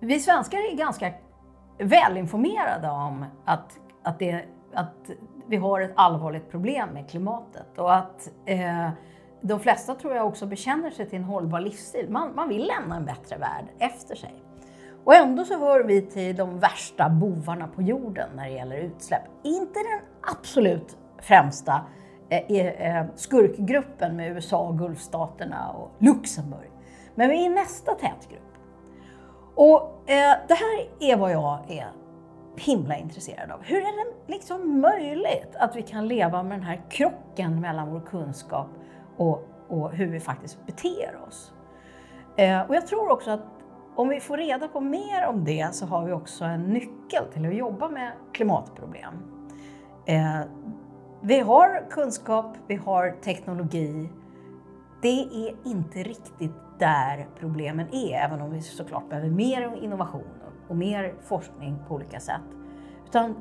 vi svenskar är ganska välinformerade om att, att, det, att vi har ett allvarligt problem med klimatet och att eh, de flesta tror jag också bekänner sig till en hållbar livsstil. Man, man vill lämna en bättre värld efter sig. Och ändå så hör vi till de värsta bovarna på jorden när det gäller utsläpp. Inte den absolut främsta eh, eh, eh skurkgruppen med USA, Gulfstaterna och Luxemburg. Men vi är nästa tätgrupp. Och eh, det här är vad jag är himla intresserad av. Hur är det liksom möjligt att vi kan leva med den här krocken mellan vår kunskap och, och hur vi faktiskt beter oss? Eh, och jag tror också att om vi får reda på mer om det så har vi också en nyckel till att jobba med klimatproblem. Eh, vi har kunskap, vi har teknologi. Det är inte riktigt där problemen är, även om vi såklart behöver mer innovation och mer forskning på olika sätt. Utan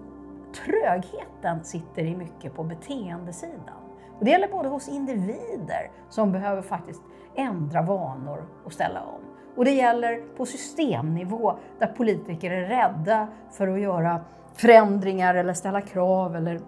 trögheten sitter i mycket på beteendesidan. Och det gäller både hos individer som behöver faktiskt ändra vanor och ställa om. Och det gäller på systemnivå där politiker är rädda för att göra förändringar eller ställa krav eller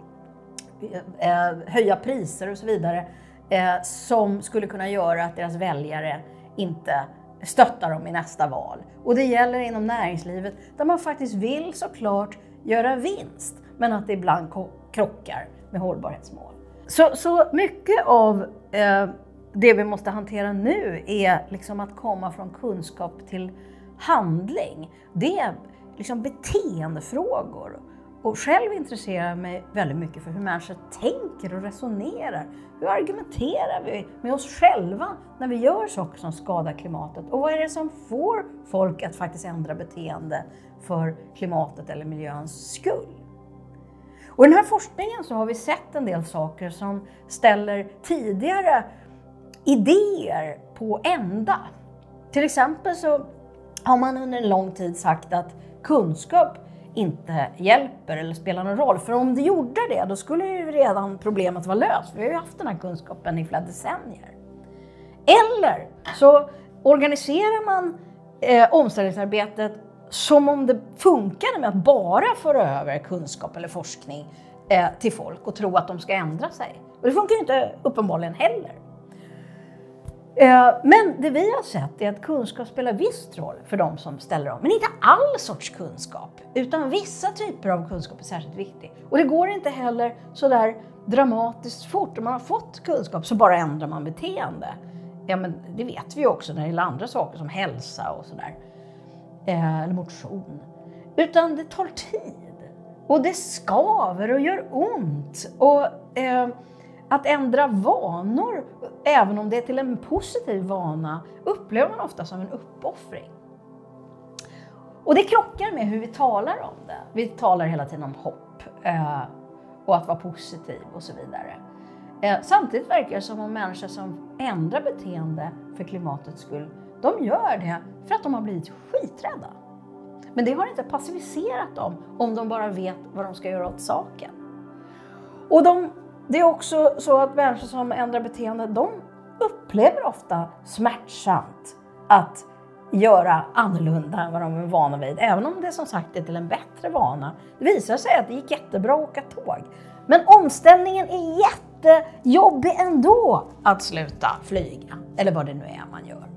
eh, eh höja priser och så vidare eh, som skulle kunna göra att deras väljare inte stöttar dem i nästa val. Och det gäller inom näringslivet där man faktiskt vill såklart göra vinst men att det ibland krockar med hållbarhetsmål. Så, så mycket av eh, det vi måste hantera nu är liksom att komma från kunskap till handling. Det är liksom beteendefrågor. Och själv intresserar jag mig väldigt mycket för hur människor tänker och resonerar. Hur argumenterar vi med oss själva när vi gör saker som skadar klimatet? Och vad är det som får folk att faktiskt ändra beteende för klimatet eller miljöns skull? Och i den här forskningen så har vi sett en del saker som ställer tidigare idéer på ända. Till exempel så har man under en lång tid sagt att kunskap inte hjälper eller spelar någon roll. För om det gjorde det, då skulle ju redan problemet vara löst. Vi har ju haft den här kunskapen i flera decennier. Eller så organiserar man eh, omställningsarbetet som om det funkade med att bara föra över kunskap eller forskning eh, till folk och tro att de ska ändra sig. Och det funkar ju inte uppenbarligen heller. Eh, men det vi har sett är att kunskap spelar visst roll för de som ställer om. Men inte all sorts kunskap, utan vissa typer av kunskap är särskilt viktig. Och det går inte heller så där dramatiskt fort. Om man har fått kunskap så bara ändrar man beteende. Ja, men det vet vi ju också när det gäller andra saker som hälsa och sådär. Eh, eller motion. Utan det tar tid. Och det skaver och gör ont. Och... Eh, att ändra vanor, även om det är till en positiv vana, upplever man ofta som en uppoffring. Och det krockar med hur vi talar om det. Vi talar hela tiden om hopp eh, och att vara positiv och så vidare. Eh, samtidigt verkar det som om människor som ändrar beteende för klimatets skull, de gör det för att de har blivit skiträdda. Men det har inte passiviserat dem om de bara vet vad de ska göra åt saken. Och de det är också så att människor som ändrar beteende, de upplever ofta smärtsamt att göra annorlunda än vad de är vana vid. Även om det som sagt är till en bättre vana. Det visar sig att det gick jättebra att åka tåg. Men omställningen är jättejobbig ändå att sluta flyga. Eller vad det nu är man gör.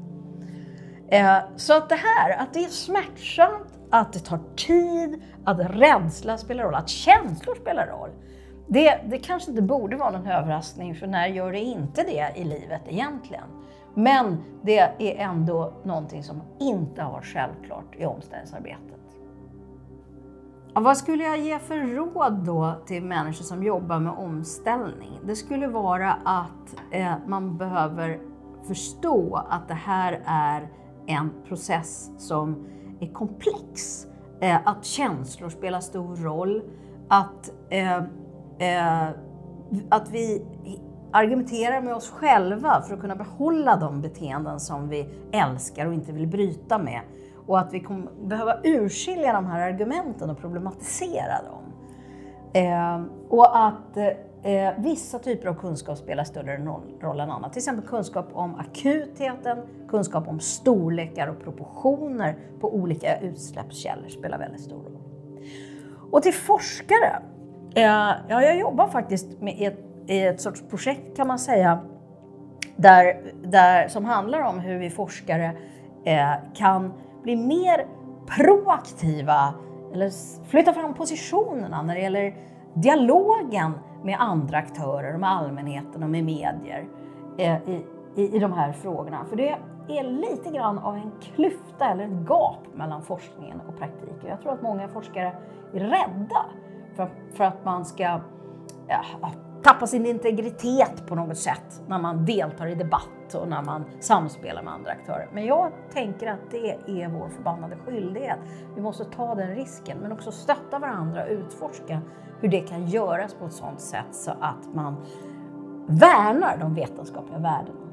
Eh, så att det här, att det är smärtsamt, att det tar tid, att rädsla spelar roll, att känslor spelar roll. Det, det kanske inte borde vara någon överraskning, för när gör det inte det i livet egentligen? Men det är ändå någonting som inte har varit självklart i omställningsarbetet. Ja, vad skulle jag ge för råd då till människor som jobbar med omställning? Det skulle vara att eh, man behöver förstå att det här är en process som är komplex. Eh, att känslor spelar stor roll. Att eh, eh, att vi argumenterar med oss själva för att kunna behålla de beteenden som vi älskar och inte vill bryta med. Och att vi kommer behöva urskilja de här argumenten och problematisera dem. Eh, och att eh, vissa typer av kunskap spelar större roll än annat. Till exempel kunskap om akutheten, kunskap om storlekar och proportioner på olika utsläppskällor spelar väldigt stor roll. Och till forskare, Eh, ja, jag jobbar faktiskt med ett, ett sorts projekt kan man säga, där, där, som handlar om hur vi forskare eh, kan bli mer proaktiva eller flytta fram positionerna när det gäller dialogen med andra aktörer, med allmänheten och med medier eh, i, i, i de här frågorna. För det är lite grann av en klyfta eller ett gap mellan forskningen och praktiken. Jag tror att många forskare är rädda för, för att man ska ja, tappa sin integritet på något sätt när man deltar i debatt och när man samspelar med andra aktörer. Men jag tänker att det är vår förbannade skyldighet. Vi måste ta den risken, men också stötta varandra och utforska hur det kan göras på ett sådant sätt så att man värnar de vetenskapliga värdena.